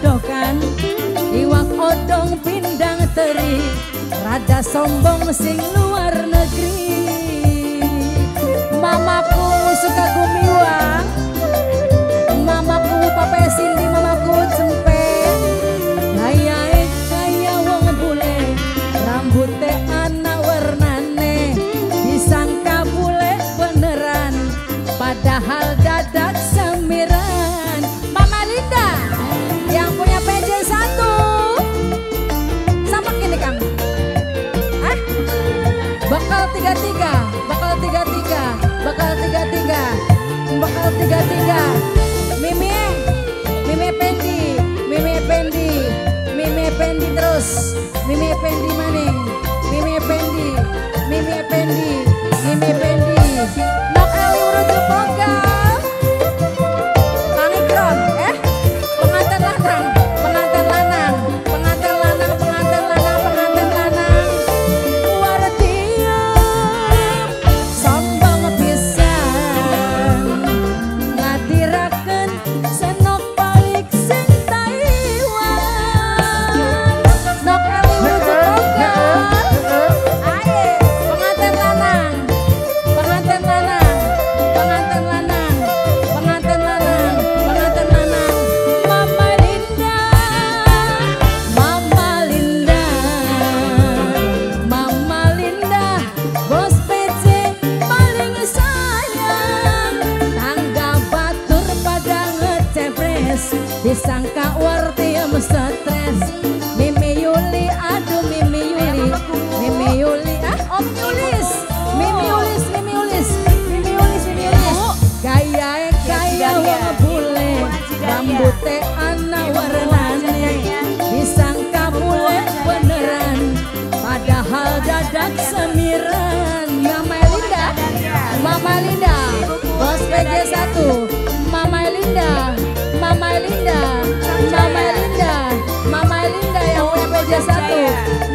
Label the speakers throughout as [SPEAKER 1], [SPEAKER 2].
[SPEAKER 1] dodokan Iwak odong pindang teri Rada sombong sing luar negeri. Mamaku suka gumiwang Mamaku papesin di mama bakal tiga tiga bakal tiga tiga bakal tiga tiga bakal tiga tiga Mimi Mimi Pendi Mimi Pendi Mimi Pendi terus Mimi Pendi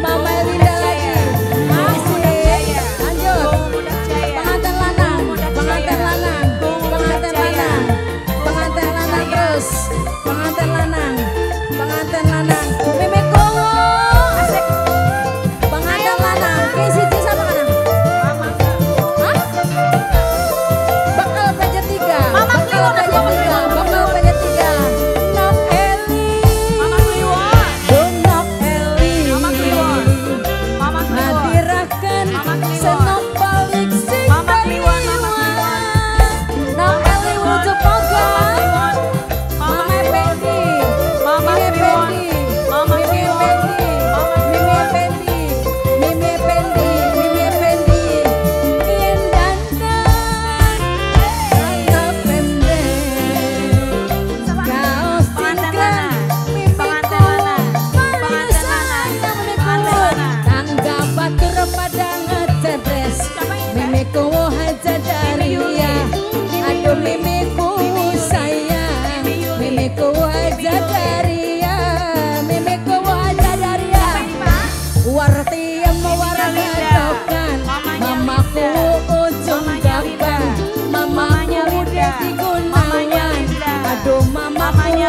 [SPEAKER 1] Mama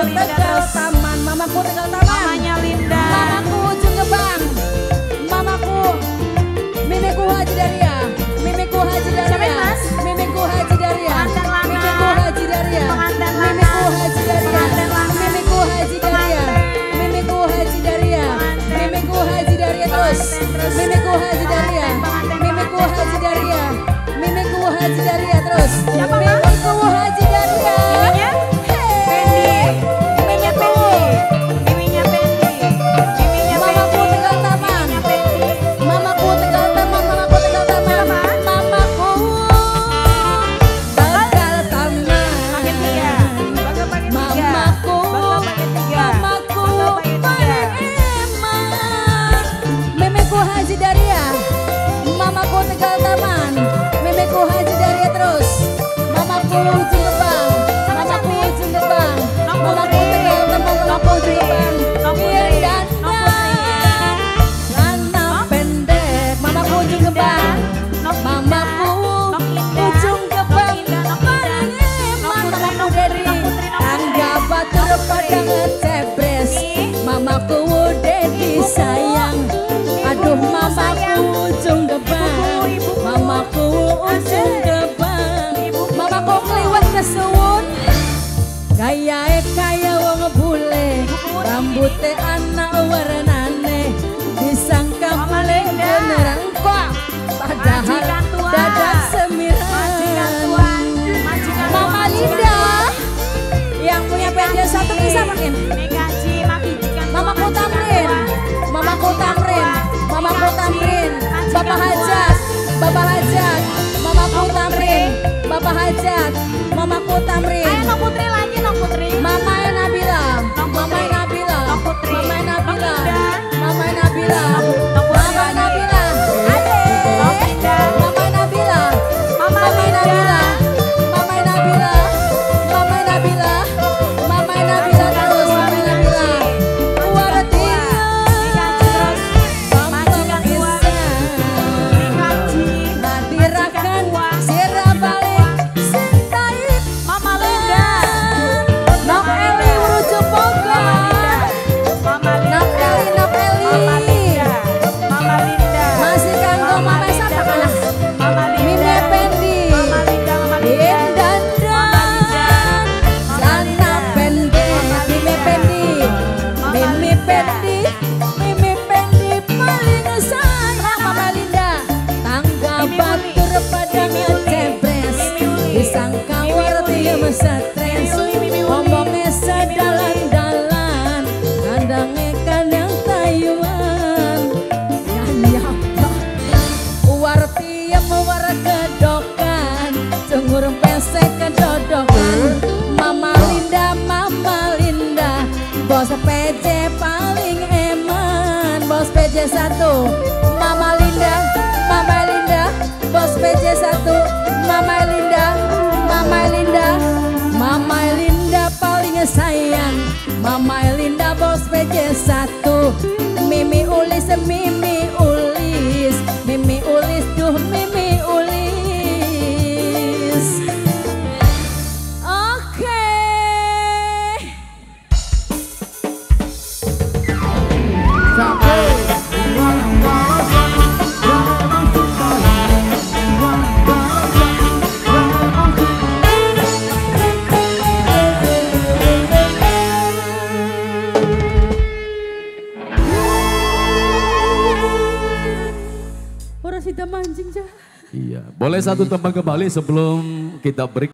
[SPEAKER 1] Tegal Taman. Mamaku Tegal Taman.
[SPEAKER 2] Oh, so
[SPEAKER 1] Mom. 妈
[SPEAKER 2] 妈 seken dodohan.
[SPEAKER 1] Mama Linda, Mama
[SPEAKER 2] Linda
[SPEAKER 1] Bos PJ paling eman. Bos PJ satu, Mama Linda, Mama Linda Bos PJ satu, Mama Linda, Mama Linda Mama Linda paling sayang. Mama Linda bos PJ satu, Mimi Ulis, Mimi
[SPEAKER 3] Boleh satu tempat kembali sebelum kita break.